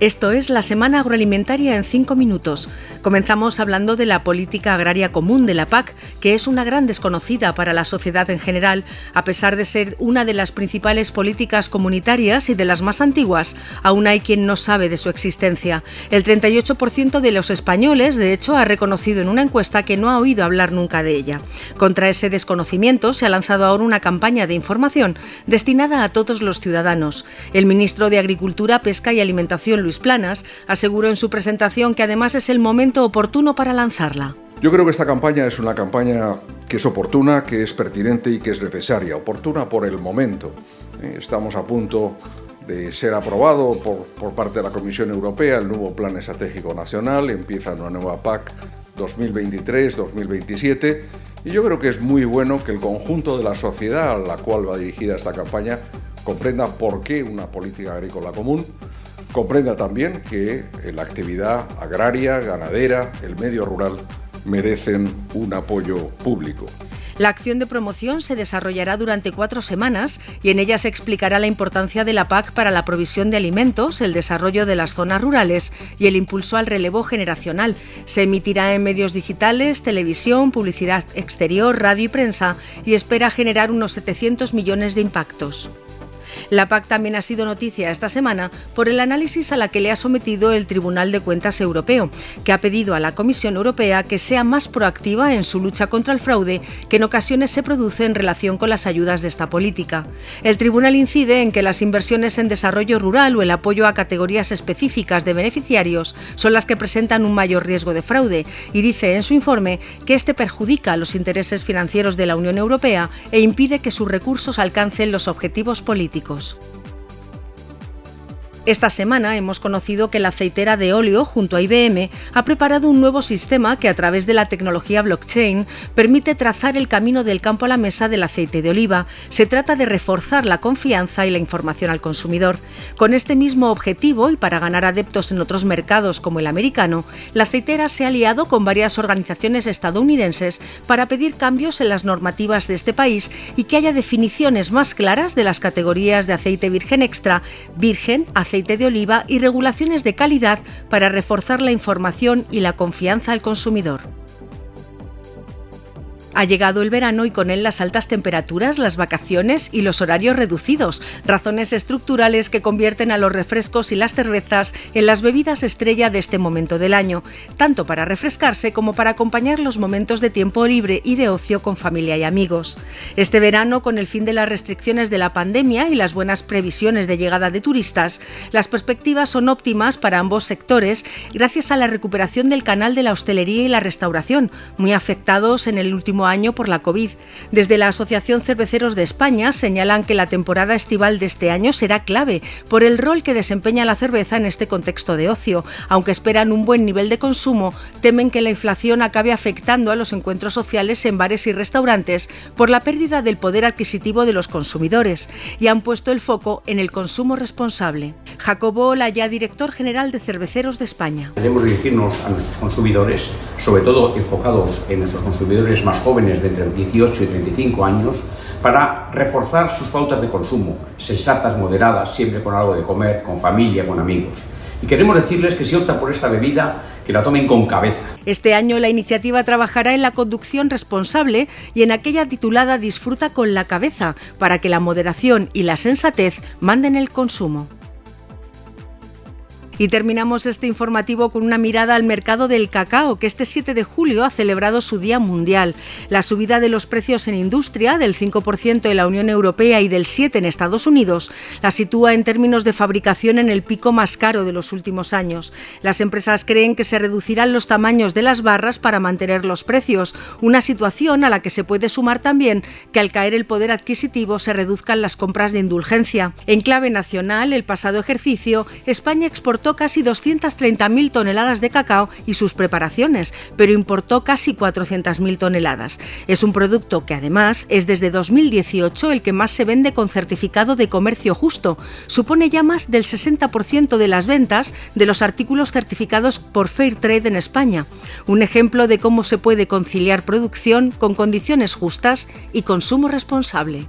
Esto es la Semana Agroalimentaria en cinco minutos. Comenzamos hablando de la política agraria común de la PAC, que es una gran desconocida para la sociedad en general, a pesar de ser una de las principales políticas comunitarias y de las más antiguas. Aún hay quien no sabe de su existencia. El 38% de los españoles, de hecho, ha reconocido en una encuesta que no ha oído hablar nunca de ella. Contra ese desconocimiento se ha lanzado ahora una campaña de información destinada a todos los ciudadanos. El ministro de Agricultura, Pesca y Alimentación, Luis Planas, aseguró en su presentación que además es el momento oportuno para lanzarla. Yo creo que esta campaña es una campaña que es oportuna, que es pertinente y que es necesaria. Oportuna por el momento. Eh, estamos a punto de ser aprobado por, por parte de la Comisión Europea el nuevo Plan Estratégico Nacional. Empieza una nueva PAC 2023-2027. Y yo creo que es muy bueno que el conjunto de la sociedad a la cual va dirigida esta campaña comprenda por qué una política agrícola común comprenda también que la actividad agraria, ganadera, el medio rural merecen un apoyo público. La acción de promoción se desarrollará durante cuatro semanas y en ella se explicará la importancia de la PAC para la provisión de alimentos, el desarrollo de las zonas rurales y el impulso al relevo generacional. Se emitirá en medios digitales, televisión, publicidad exterior, radio y prensa y espera generar unos 700 millones de impactos. La PAC también ha sido noticia esta semana por el análisis a la que le ha sometido el Tribunal de Cuentas Europeo, que ha pedido a la Comisión Europea que sea más proactiva en su lucha contra el fraude que en ocasiones se produce en relación con las ayudas de esta política. El tribunal incide en que las inversiones en desarrollo rural o el apoyo a categorías específicas de beneficiarios son las que presentan un mayor riesgo de fraude y dice en su informe que este perjudica los intereses financieros de la Unión Europea e impide que sus recursos alcancen los objetivos políticos. Unidos. Esta semana hemos conocido que la aceitera de óleo, junto a IBM, ha preparado un nuevo sistema que a través de la tecnología blockchain permite trazar el camino del campo a la mesa del aceite de oliva. Se trata de reforzar la confianza y la información al consumidor. Con este mismo objetivo y para ganar adeptos en otros mercados como el americano, la aceitera se ha aliado con varias organizaciones estadounidenses para pedir cambios en las normativas de este país y que haya definiciones más claras de las categorías de aceite virgen extra, virgen, aceite de oliva y regulaciones de calidad para reforzar la información y la confianza al consumidor. Ha llegado el verano y con él las altas temperaturas, las vacaciones y los horarios reducidos, razones estructurales que convierten a los refrescos y las cervezas en las bebidas estrella de este momento del año, tanto para refrescarse como para acompañar los momentos de tiempo libre y de ocio con familia y amigos. Este verano, con el fin de las restricciones de la pandemia y las buenas previsiones de llegada de turistas, las perspectivas son óptimas para ambos sectores gracias a la recuperación del canal de la hostelería y la restauración, muy afectados en el último año por la COVID. Desde la Asociación Cerveceros de España señalan que la temporada estival de este año será clave por el rol que desempeña la cerveza en este contexto de ocio. Aunque esperan un buen nivel de consumo, temen que la inflación acabe afectando a los encuentros sociales en bares y restaurantes por la pérdida del poder adquisitivo de los consumidores y han puesto el foco en el consumo responsable. Jacobo Ola, ya director general de Cerveceros de España. Queremos dirigirnos a nuestros consumidores, sobre todo enfocados en nuestros consumidores más jóvenes jóvenes de entre 18 y 35 años para reforzar sus pautas de consumo, sensatas, moderadas, siempre con algo de comer, con familia, con amigos. Y queremos decirles que si optan por esta bebida, que la tomen con cabeza. Este año la iniciativa trabajará en la conducción responsable y en aquella titulada Disfruta con la cabeza, para que la moderación y la sensatez manden el consumo. Y terminamos este informativo con una mirada al mercado del cacao, que este 7 de julio ha celebrado su Día Mundial. La subida de los precios en industria del 5% en la Unión Europea y del 7% en Estados Unidos la sitúa en términos de fabricación en el pico más caro de los últimos años. Las empresas creen que se reducirán los tamaños de las barras para mantener los precios, una situación a la que se puede sumar también que al caer el poder adquisitivo se reduzcan las compras de indulgencia. En clave nacional, el pasado ejercicio, España exportó casi 230.000 toneladas de cacao y sus preparaciones, pero importó casi 400.000 toneladas. Es un producto que además es desde 2018 el que más se vende con certificado de comercio justo. Supone ya más del 60% de las ventas de los artículos certificados por Fair Trade en España. Un ejemplo de cómo se puede conciliar producción con condiciones justas y consumo responsable.